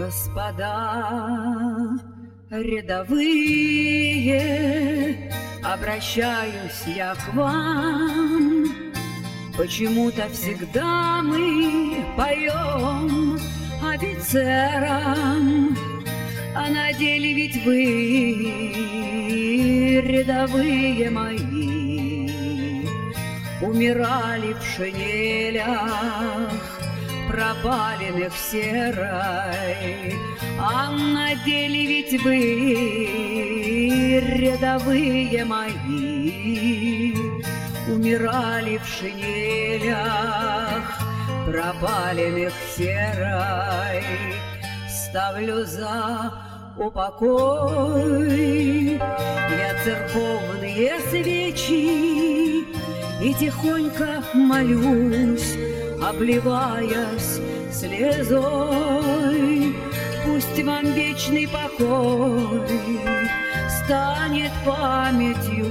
Господа рядовые, обращаюсь я к вам. Почему-то всегда мы поем офицерам, а на деле ведь вы рядовые мои умирали в шинелях пропаленных серой, а на деле ведь вы рядовые мои умирали в шинелях пропаленных серой. Ставлю за упокой я церковные свечи и тихонько молюсь обливаясь слезой. Пусть вам вечный покой станет памятью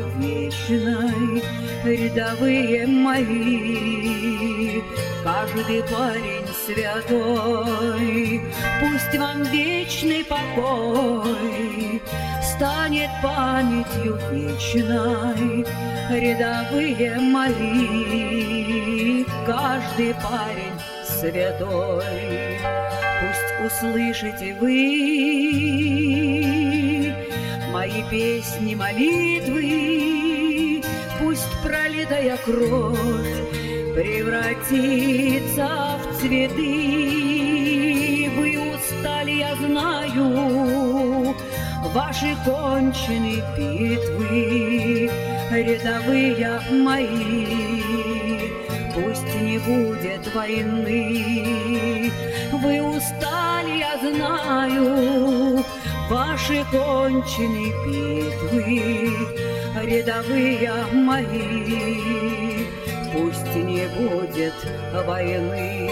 рядовые мои, каждый парень святой. Пусть вам вечный покой станет памятью вечной, рядовые мои, каждый парень святой. Пусть услышите вы мои песни, молитвы, пусть пролитая кровь превратится в цветы. Вы устали, я знаю, ваши кончены битвы, рядовые мои, пусть не будет войны. Вы устали, я знаю, ваши кончены битвы, рядовые мои, пусть не будет войны.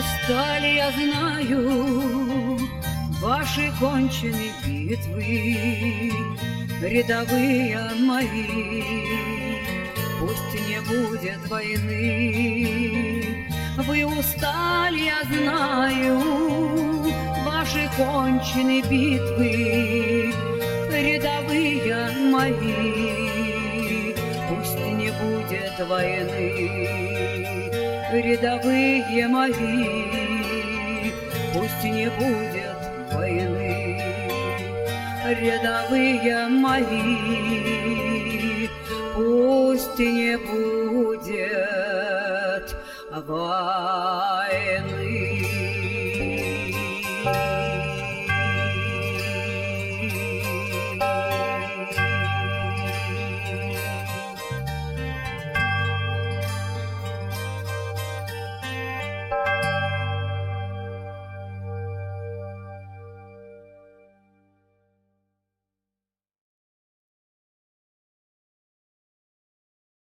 устали, я знаю, ваши кончены битвы, рядовые мои. Пусть не будет войны, вы устали, я знаю, ваши кончены битвы, рядовые мои. Пусть не будет войны, рядовые мои, пусть не будет рядовые мои, пусть не будет войны.